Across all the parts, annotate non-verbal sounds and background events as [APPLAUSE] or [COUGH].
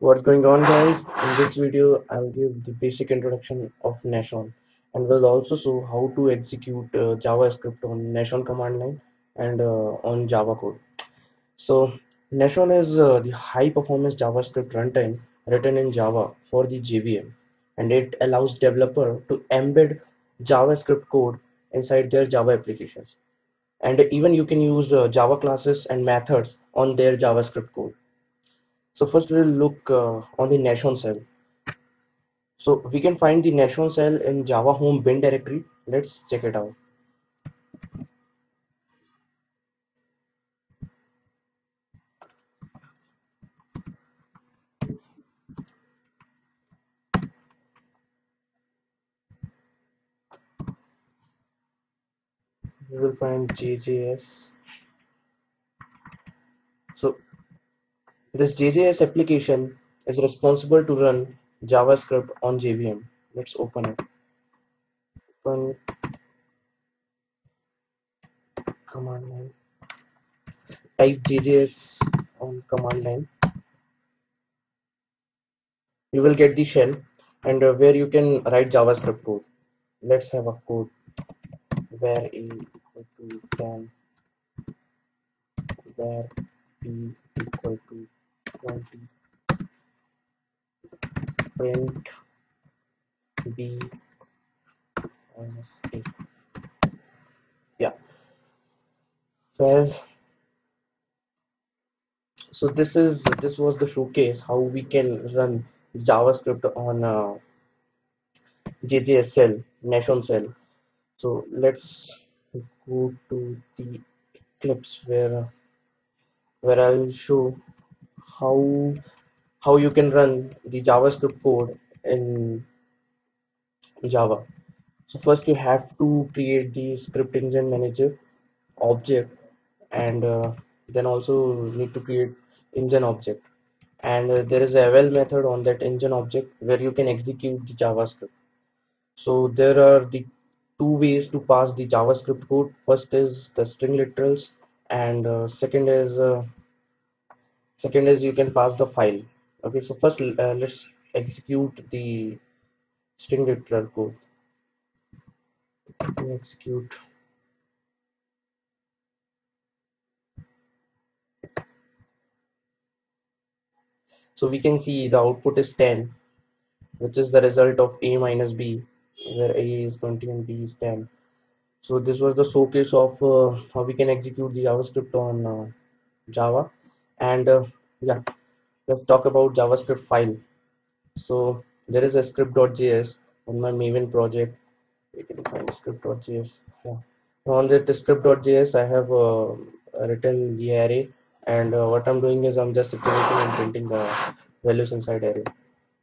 What's going on guys? In this video I'll give the basic introduction of Nashorn and we'll also show how to execute uh, JavaScript on Nashorn command line and uh, on Java code. So Nashorn is uh, the high performance JavaScript runtime written in Java for the JVM and it allows developer to embed JavaScript code inside their Java applications and even you can use uh, Java classes and methods on their JavaScript code so first we'll look uh, on the Nashorn shell. So we can find the Nashorn shell in java home bin directory. Let's check it out. We will find jjs so this JJS application is responsible to run JavaScript on JVM. Let's open it. Open command line. Type JJS on command line. You will get the shell and uh, where you can write JavaScript code. Let's have a code where a equal to can where p equal to 20 print b minus a. Yeah. So this is this was the showcase how we can run javascript on uh, jjsl Nashorn shell. So let's go to the eclipse where where i'll show how how you can run the javascript code in java. So first you have to create the script engine manager object and uh, then also need to create engine object. And uh, there is a eval method on that engine object where you can execute the javascript. So there are the two ways to pass the javascript code. First is the string literals and uh, second is uh, second is you can pass the file okay so first uh, let's execute the string literal code. Execute. So we can see the output is 10 which is the result of a minus b where a is 20 and b is 10 so this was the showcase of uh, how we can execute the javascript on uh, java. And uh, yeah let's talk about javascript file. So there is a script.js on my maven project. You can find script.js yeah. On the script.js i have uh, written the array and uh, what i'm doing is i'm just iterating and printing the values inside array.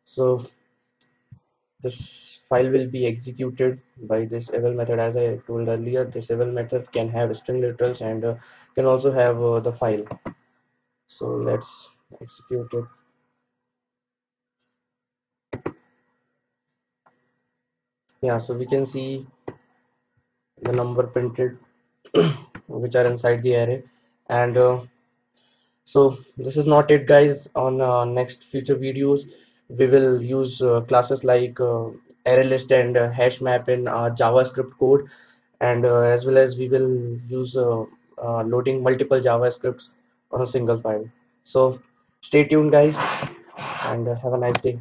So this file will be executed by this eval method. As i told earlier this eval method can have string literals and uh, can also have uh, the file. So let's execute it. Yeah so we can see the number printed [CLEARS THROAT] which are inside the array. And uh, so this is not it guys. On uh, next future videos we will use uh, classes like uh, array list and uh, hash map in javascript code. And uh, as well as we will use loading multiple javascripts on a single file. So stay tuned guys and uh, have a nice day